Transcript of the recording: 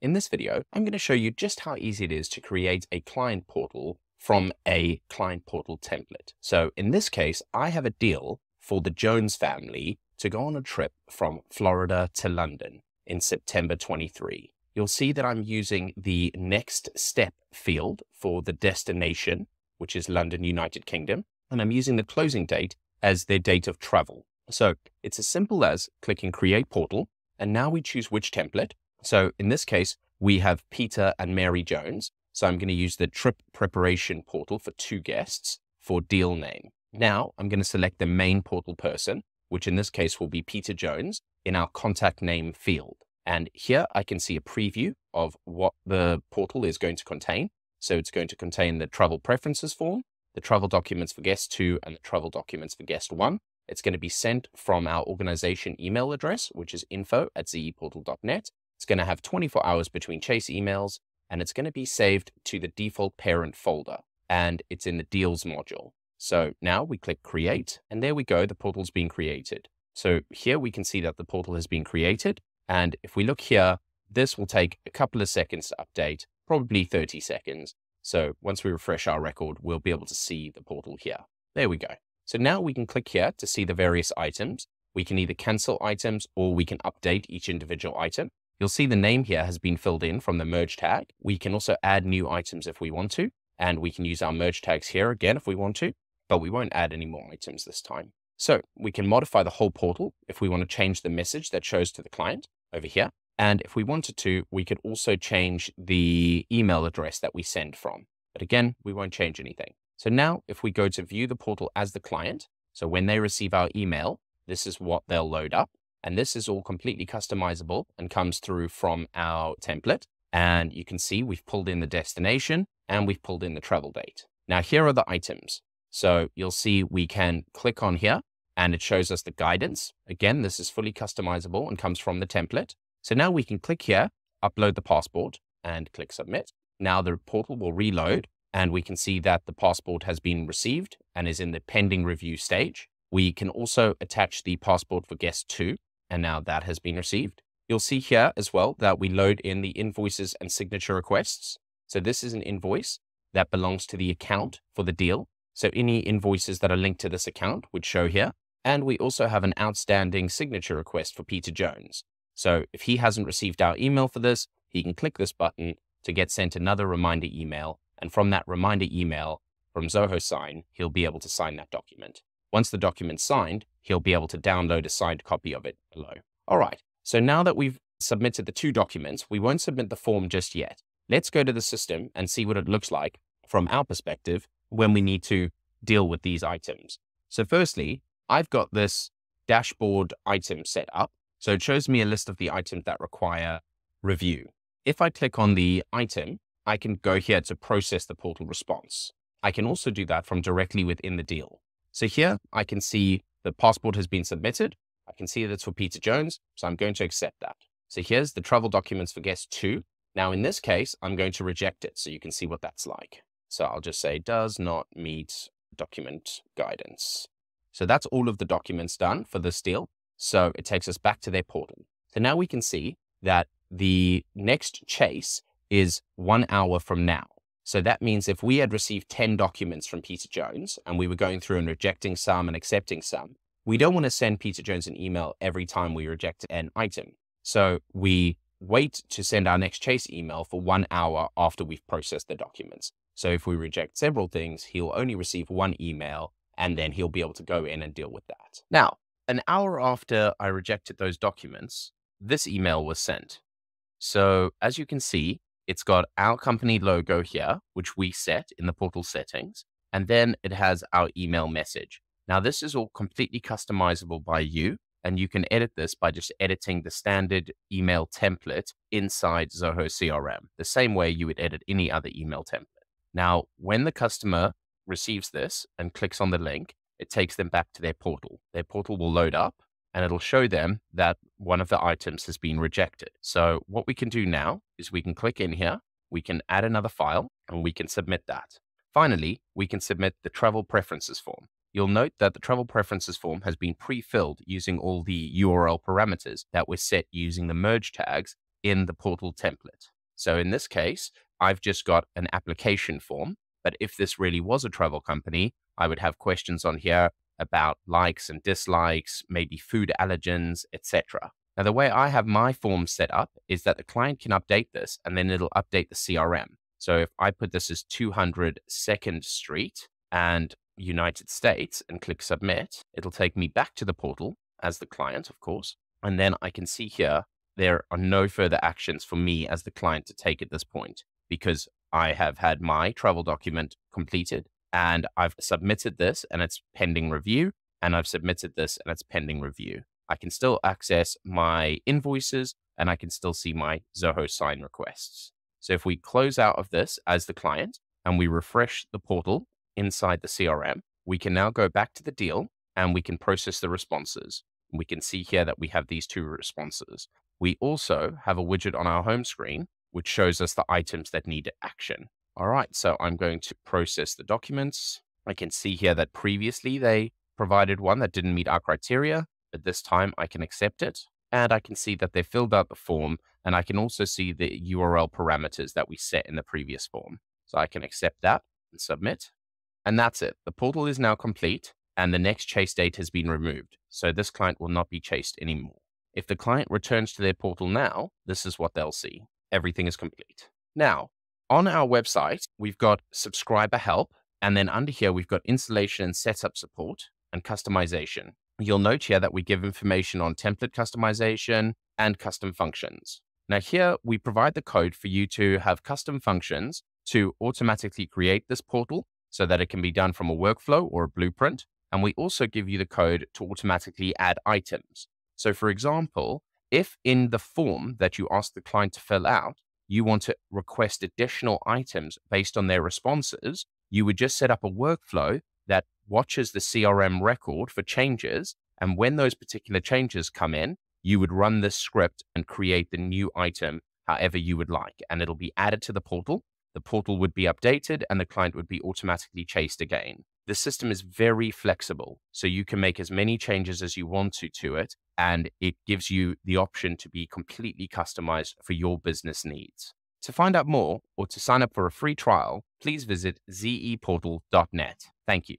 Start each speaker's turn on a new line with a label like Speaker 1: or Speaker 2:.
Speaker 1: In this video, I'm going to show you just how easy it is to create a client portal from a client portal template. So in this case, I have a deal for the Jones family to go on a trip from Florida to London in September 23. You'll see that I'm using the next step field for the destination, which is London, United Kingdom, and I'm using the closing date as their date of travel. So it's as simple as clicking create portal, and now we choose which template. So in this case, we have Peter and Mary Jones. So I'm going to use the trip preparation portal for two guests for deal name. Now I'm going to select the main portal person, which in this case will be Peter Jones in our contact name field. And here I can see a preview of what the portal is going to contain. So it's going to contain the travel preferences form, the travel documents for guest two, and the travel documents for guest one. It's going to be sent from our organization email address, which is info at zeportal.net. It's going to have 24 hours between chase emails, and it's going to be saved to the default parent folder, and it's in the deals module. So now we click create, and there we go, the portal's been created. So here we can see that the portal has been created. And if we look here, this will take a couple of seconds to update, probably 30 seconds. So once we refresh our record, we'll be able to see the portal here. There we go. So now we can click here to see the various items. We can either cancel items or we can update each individual item. You'll see the name here has been filled in from the merge tag. We can also add new items if we want to, and we can use our merge tags here again if we want to, but we won't add any more items this time. So we can modify the whole portal if we want to change the message that shows to the client over here. And if we wanted to, we could also change the email address that we send from. But again, we won't change anything. So now if we go to view the portal as the client, so when they receive our email, this is what they'll load up. And this is all completely customizable and comes through from our template. And you can see we've pulled in the destination and we've pulled in the travel date. Now here are the items. So you'll see we can click on here and it shows us the guidance. Again, this is fully customizable and comes from the template. So now we can click here, upload the passport and click submit. Now the portal will reload and we can see that the passport has been received and is in the pending review stage. We can also attach the passport for guest two and now that has been received. You'll see here as well that we load in the invoices and signature requests. So this is an invoice that belongs to the account for the deal. So any invoices that are linked to this account would show here. And we also have an outstanding signature request for Peter Jones. So if he hasn't received our email for this, he can click this button to get sent another reminder email. And from that reminder email from Zoho Sign, he'll be able to sign that document. Once the document's signed, he'll be able to download a signed copy of it below. All right, so now that we've submitted the two documents, we won't submit the form just yet. Let's go to the system and see what it looks like from our perspective when we need to deal with these items. So firstly, I've got this dashboard item set up. So it shows me a list of the items that require review. If I click on the item, I can go here to process the portal response. I can also do that from directly within the deal. So here I can see the passport has been submitted. I can see that it's for Peter Jones, so I'm going to accept that. So here's the travel documents for guest two. Now in this case, I'm going to reject it so you can see what that's like. So I'll just say does not meet document guidance. So that's all of the documents done for this deal. So it takes us back to their portal. So now we can see that the next chase is one hour from now. So that means if we had received 10 documents from Peter Jones and we were going through and rejecting some and accepting some, we don't want to send Peter Jones an email every time we reject an item. So we wait to send our next chase email for one hour after we've processed the documents. So if we reject several things, he'll only receive one email and then he'll be able to go in and deal with that. Now, an hour after I rejected those documents, this email was sent. So as you can see, it's got our company logo here, which we set in the portal settings, and then it has our email message. Now, this is all completely customizable by you, and you can edit this by just editing the standard email template inside Zoho CRM, the same way you would edit any other email template. Now, when the customer receives this and clicks on the link, it takes them back to their portal. Their portal will load up and it'll show them that one of the items has been rejected. So what we can do now is we can click in here, we can add another file, and we can submit that. Finally, we can submit the travel preferences form. You'll note that the travel preferences form has been pre-filled using all the URL parameters that were set using the merge tags in the portal template. So in this case, I've just got an application form. But if this really was a travel company, I would have questions on here about likes and dislikes, maybe food allergens, etc. Now, the way I have my form set up is that the client can update this and then it'll update the CRM. So if I put this as 200 Second Street and United States and click submit, it'll take me back to the portal as the client, of course. And then I can see here, there are no further actions for me as the client to take at this point because I have had my travel document completed and I've submitted this and it's pending review. And I've submitted this and it's pending review. I can still access my invoices and I can still see my Zoho sign requests. So if we close out of this as the client and we refresh the portal inside the CRM, we can now go back to the deal and we can process the responses. We can see here that we have these two responses. We also have a widget on our home screen, which shows us the items that need action. All right, so I'm going to process the documents. I can see here that previously they provided one that didn't meet our criteria, but this time I can accept it. And I can see that they filled out the form, and I can also see the URL parameters that we set in the previous form. So I can accept that and submit. And that's it. The portal is now complete, and the next chase date has been removed. So this client will not be chased anymore. If the client returns to their portal now, this is what they'll see. Everything is complete. Now, on our website, we've got subscriber help. And then under here, we've got installation and setup support and customization. You'll note here that we give information on template customization and custom functions. Now here we provide the code for you to have custom functions to automatically create this portal so that it can be done from a workflow or a blueprint. And we also give you the code to automatically add items. So for example, if in the form that you ask the client to fill out, you want to request additional items based on their responses, you would just set up a workflow that watches the CRM record for changes. And when those particular changes come in, you would run this script and create the new item however you would like. And it'll be added to the portal. The portal would be updated and the client would be automatically chased again. The system is very flexible, so you can make as many changes as you want to to it, and it gives you the option to be completely customized for your business needs. To find out more or to sign up for a free trial, please visit zeportal.net. Thank you.